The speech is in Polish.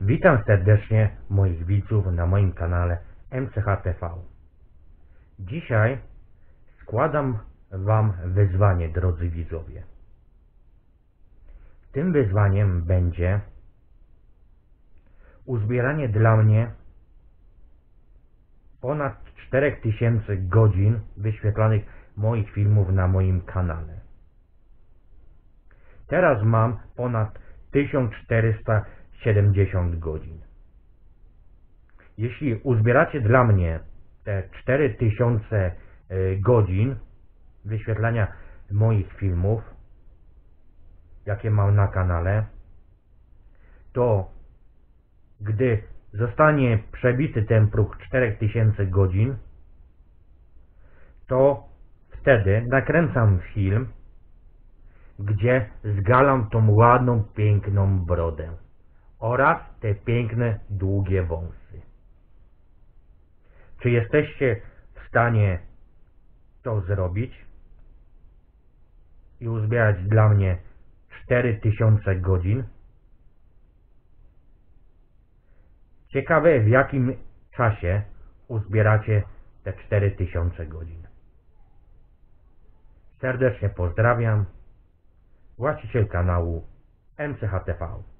Witam serdecznie moich widzów na moim kanale MCHTV. Dzisiaj składam Wam wyzwanie, drodzy widzowie. Tym wyzwaniem będzie uzbieranie dla mnie ponad 4000 godzin wyświetlanych moich filmów na moim kanale. Teraz mam ponad 1470 godzin. Jeśli uzbieracie dla mnie te 4000 y, godzin wyświetlania moich filmów, jakie mam na kanale, to gdy zostanie przebity ten próg 4000 godzin, to wtedy nakręcam film, gdzie zgalam tą ładną, piękną brodę oraz te piękne, długie wąsy. Czy jesteście w stanie to zrobić i uzbierać dla mnie 4000 godzin? Ciekawe w jakim czasie uzbieracie te 4000 godzin. Serdecznie pozdrawiam. Właściciel kanału MCHTV.